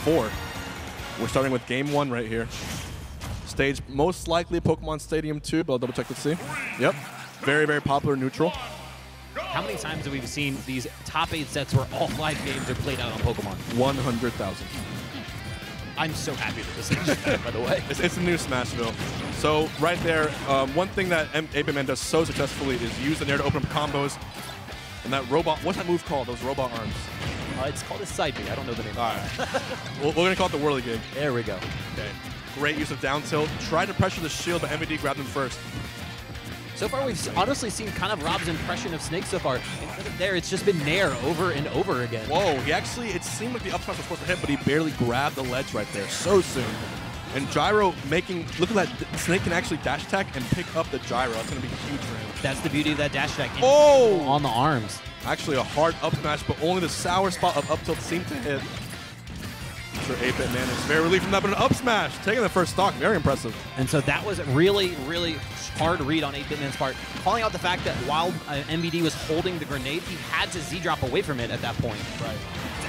four. We're starting with game one right here. Stage most likely Pokemon Stadium 2, but I'll double check to see. Yep. Very, very popular neutral. How many times have we seen these top eight sets where all five games are played out on Pokemon? 100,000. I'm so happy that this is by the way. It's, it's a new Smashville. So right there, um, one thing that M- 8-Bit Man does so successfully is use the Nair to open up combos. And that robot, what's that move called? Those robot arms. Uh, it's called a side B. I don't know the name. All right. we're, we're going to call it the Whirly Gig. There we go. Okay. Great use of down tilt. Tried to pressure the shield, but MVD grabbed him first. So far, we've honestly seen kind of Rob's impression of Snake so far. Instead of there, it's just been Nair over and over again. Whoa, he actually, it seemed like the up smash was supposed to hit, but he barely grabbed the ledge right there so soon. And Gyro making, look at that, Snake can actually dash attack and pick up the Gyro. That's going to be huge for him. That's the beauty of that dash attack. Oh! On the arms. Actually a hard up smash, but only the sour spot of up tilt seemed to hit. So 8-Bit Man is very relieved from that, but an up smash, taking the first stock, very impressive. And so that was a really, really hard read on 8-Bit Man's part, calling out the fact that while uh, MVD was holding the grenade, he had to Z-drop away from it at that point. Right.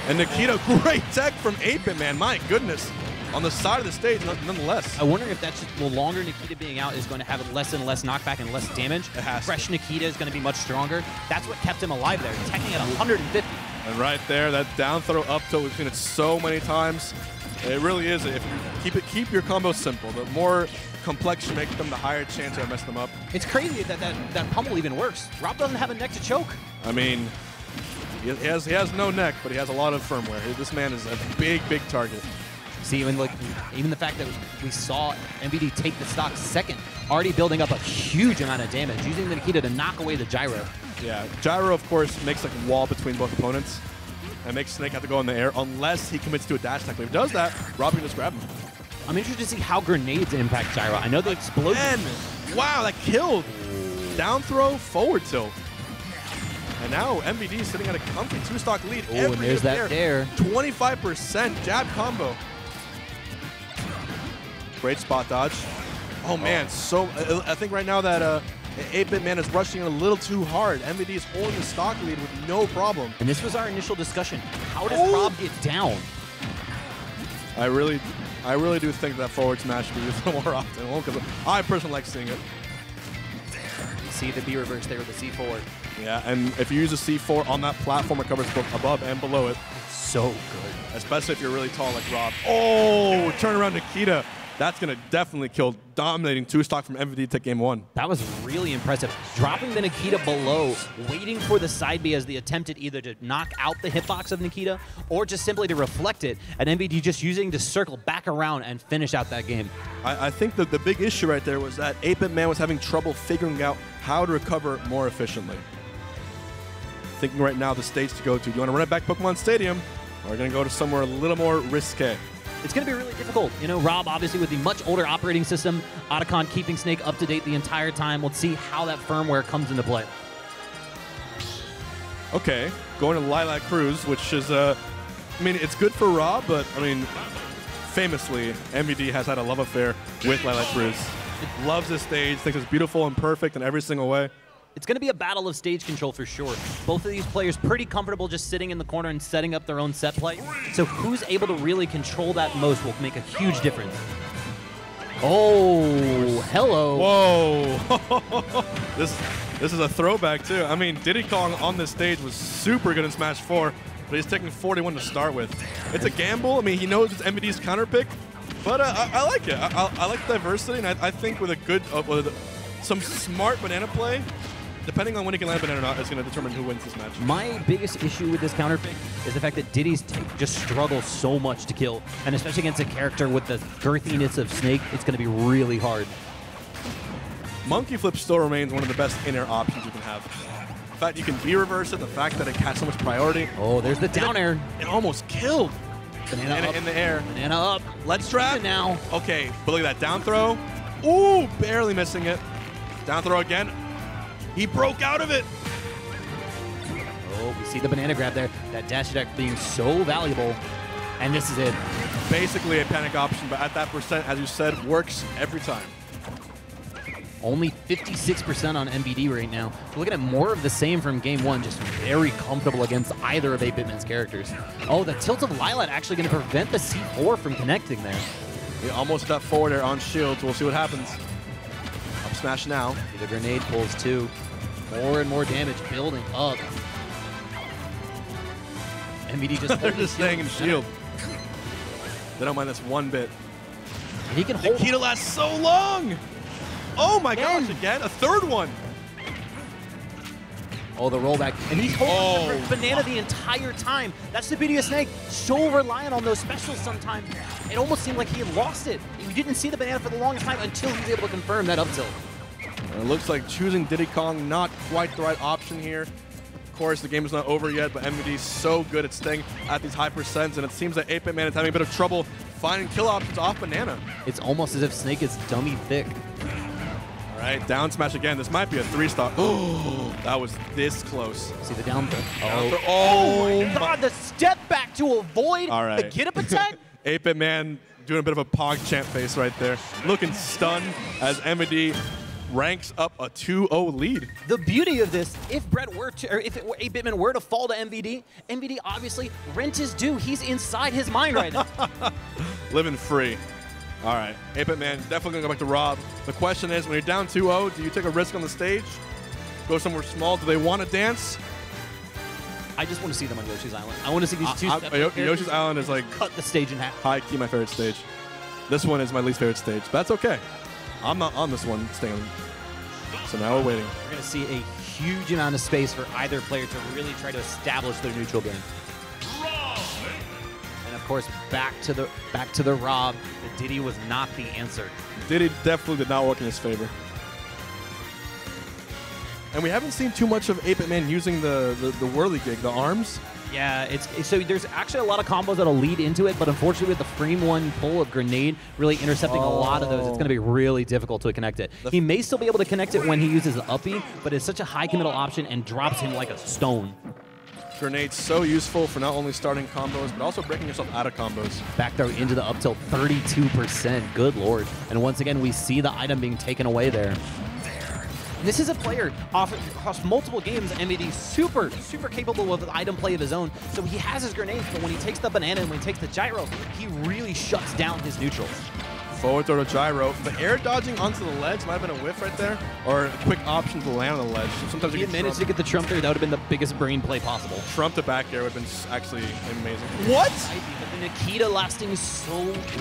And Nikita, great tech from 8-Bit Man, my goodness. On the side of the stage, nonetheless. I wonder if that's just the longer Nikita being out is going to have less and less knockback and less damage. It has Fresh to. Nikita is going to be much stronger. That's what kept him alive there, teching at 150. And right there, that down throw up tilt, we've seen it so many times. It really is. If you keep it, keep your combos simple. The more complex you make them, the higher chance you mess them up. It's crazy that that, that pummel even works. Rob doesn't have a neck to choke. I mean, he has he has no neck, but he has a lot of firmware. This man is a big, big target. See, even like even the fact that we saw MVD take the stock second, already building up a huge amount of damage, using the Nikita to knock away the gyro. Yeah, Gyro, of course, makes like a wall between both opponents and makes Snake have to go in the air unless he commits to a dash attack. But if he does that, Rob can just grab him. I'm interested to see how grenades impact gyro. I know the explosion. And wow, that killed. Down throw, forward tilt. And now MVD is sitting at a comfy two-stock lead. Oh, and there's that there. dare. 25% jab combo. Great spot dodge. Oh man, so uh, I think right now that uh, 8-Bit Man is rushing it a little too hard. MVD is holding the stock lead with no problem. And this was our initial discussion. How does Oh. Rob get down? I really, I really do think that forward smash should be used more often. Because I personally like seeing it. You see the B reverse there with the C forward. Yeah, and if you use a C4 on that platform, it covers both above and below it. So good. Especially if you're really tall like Rob. Oh, turn around Nikita. That's going to definitely kill dominating two stock from MVD to game one. That was really impressive. Dropping the Nikita below, waiting for the side B as the attempted either to knock out the hitbox of Nikita or just simply to reflect it, and MVD just using to circle back around and finish out that game. I, I think that the big issue right there was that 8-Bit Man was having trouble figuring out how to recover more efficiently. Thinking right now the stage to go to. Do you want to run it back Pokemon Stadium? Or are going to go to somewhere a little more risque? It's going to be really difficult. You know, Rob, obviously, with the much older operating system, Otacon keeping Snake up to date the entire time. Let's see how that firmware comes into play. Okay, going to Lylat Cruise, which is, uh, I mean, it's good for Rob, but I mean, famously, MVD has had a love affair with Lylat Cruise. Loves this stage, thinks it's beautiful and perfect in every single way. It's going to be a battle of stage control for sure. Both of these players pretty comfortable just sitting in the corner and setting up their own set play. So who's able to really control that most will make a huge difference. Oh, hello. Whoa! this this is a throwback too. I mean, Diddy Kong on this stage was super good in Smash 4, but he's taking 41 to start with. It's a gamble. I mean, he knows it's MVD's counter pick, but uh, I, I like it. I, I, I like the diversity, and I, I think with a good, uh, with some smart banana play, depending on when he can land banana or not, is going to determine who wins this match. My biggest issue with this counter pick is the fact that Diddy's take just struggles so much to kill. And especially against a character with the girthiness of Snake, it's going to be really hard. Monkey Flip still remains one of the best in-air options you can have. The fact you can be reverse it, the fact that it has so much priority. Oh, there's the down air. It almost killed. Banana in, up. in the air. Banana up. Let's trap now. Okay, but look at that down throw. Ooh, barely missing it. Down throw again. He broke out of it. Oh, we see the banana grab there. That dash attack being so valuable. And this is it. Basically a panic option, but at that percent, as you said, works every time. Only 56% on MVD right now. Looking at more of the same from game one, just very comfortable against either of 8-Bitman's characters. Oh, the tilt of Lylat actually going to prevent the C4 from connecting there. He almost stepped forward there on shields. We'll see what happens. Smash now. The grenade pulls too. More and more damage building up. MVD just They're just staying in shield. They don't mind this one bit. And he can hold Nikita lasts so long. Oh my Again. gosh, again? A third one. Oh, the rollback. And he's holding Oh, the banana the entire time. That's the beauty of Snake. So reliant on those specials sometimes. It almost seemed like he had lost it. We didn't see the banana for the longest time until he was able to confirm that up tilt. And it looks like choosing Diddy Kong not quite the right option here. Of course, the game is not over yet, but MVD is so good at staying at these high percents, and it seems that 8-Bit Man is having a bit of trouble finding kill options off Banana. It's almost as if Snake is dummy thick. All right, down smash again. This might be a three-star. Oh, that was this close. See the down throw. Down. Oh, Oh, oh my God, the step back to avoid All right. the get up attack. 8-Bit Man doing a bit of a pog champ face right there. Looking stunned as MVD ranks up a 2-0 lead. The beauty of this, if Brett were to, or if it were, 8-Bitman were to fall to MVD, MVD obviously rent is due. He's inside his mind right now. living free. All right, 8-Bit Man definitely gonna go back to Rob. The question is, when you're down 2-0, do you take a risk on the stage? Go somewhere small? Do they want to dance? I just want to see them on Yoshi's Island. I want to see these two I- I- separate Yo- characters Yoshi's Island is like cut the stage in half. high key my favorite stage. This one is my least favorite stage, but that's okay. I'm not on this one, Stanley. So now we're waiting. We're going to see a huge amount of space for either player to really try to establish their neutral game. And of course, back to the back to the Rob. The Diddy was not the answer. Diddy definitely did not work in his favor. And we haven't seen too much of 8-Bit Man using the, the, the whirly gig, the arms. Yeah, it's, so there's actually a lot of combos that'll lead into it, but unfortunately with the frame one pull of grenade really intercepting a lot of those, it's Oh. going to be really difficult to connect it. The- He may still be able to connect it when he uses the uppy, but it's such a high committal option and drops him like a stone. Grenade's so useful for not only starting combos, but also breaking yourself out of combos. Back throw into the up tilt, 32%. Good lord. And once again, we see the item being taken away there. This is a player off, across multiple games, MVD super, super capable of item play of his own. So he has his grenades, but when he takes the banana and when he takes the gyro, he really shuts down his neutrals. Forward throw to gyro. but air dodging onto the ledge might have been a whiff right there, or a quick option to land on the ledge. Sometimes If he you managed to get the trump there, that would have been the biggest brain play possible. trump the back air would have been actually amazing. What? The Nikita lasting so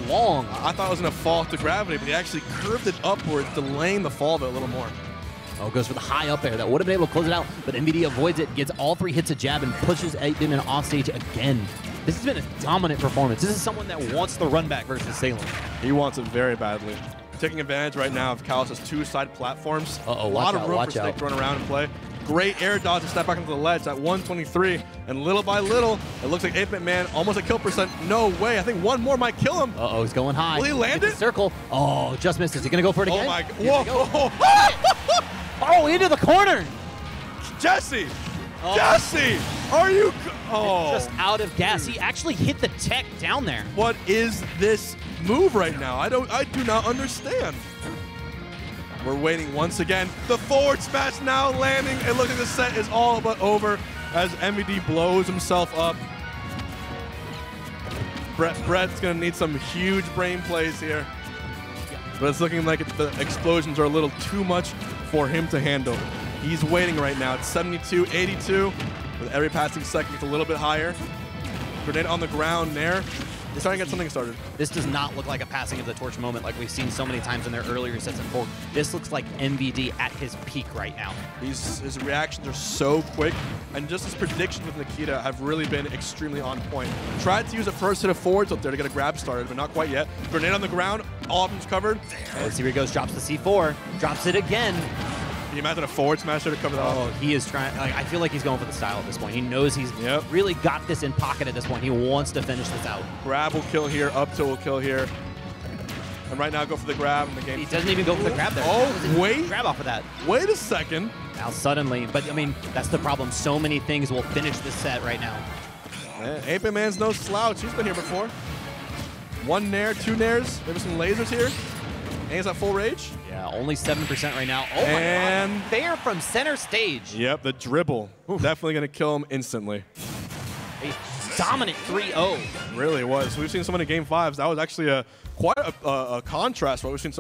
long. I thought it was going to fall to gravity, but he actually curved it upwards, delaying the fall of it a little more. Oh, goes for the high up air. That would have been able to close it out, but MVD avoids it, gets all three hits of jab, and pushes 8-Bitman off stage again. This has been a dominant performance. This is someone that wants the run back versus Salem. He wants it very badly. Taking advantage right now of Kalos' two side platforms. Uh-oh, a watch lot of room for Snake out. to run around and play. Great air dodge to step back into the ledge at 123. And little by little, it looks like 8-Bit Man almost a kill percent. No way. I think one more might kill him. Uh-oh, he's going high. Will he land it? Circle. Oh, just missed. Is he going to go for it oh again? Oh my Here we go. Whoa! Oh, into the corner. Jesse! Oh. Jesse! Are you. Oh. Just out of gas. He actually hit the tech down there. What is this move right now? I don't. I do not understand. We're waiting once again. The forward smash now landing. It looks like the set is all but over as MVD blows himself up. Brett, Brett's gonna need some huge brain plays here. But it's looking like the explosions are a little too much for him to handle. He's waiting right now. It's 72 82. With every passing second, it's a little bit higher. Grenade on the ground there. He's trying to get something started. This does not look like a passing of the torch moment like we've seen so many times in their earlier sets of four. This looks like MVD at his peak right now. He's, his reactions are so quick, and just his predictions with Nikita have really been extremely on point. Tried to use a first hit of forwards up there to get a grab started, but not quite yet. Grenade on the ground, all options covered. Let's see where he goes. Drops the C4. Drops it again. Can you imagine a forward smasher to cover that Oh, off? he is trying. Like, I feel like he's going for the style at this point. He knows he's Yep. really got this in pocket at this point. He wants to finish this out. Grab will kill here, up tilt will kill here. And right now, go for the grab, and the game. He doesn't even go for the grab there. Oh, That was a wait. Grab off of that. Wait a second. Now suddenly, but I mean, that's the problem. So many things will finish this set right now. Man, 8 Man's no slouch. He's been here before. One nair, two nairs, maybe some lasers here. And he's at full rage. Yeah, only 7% right now. Oh my And- god. Fair from center stage. Yep, the dribble. Definitely going to kill him instantly. A dominant 3-0. Really was. We've seen so many game fives. That was actually a quite a, a, a contrast what we've seen so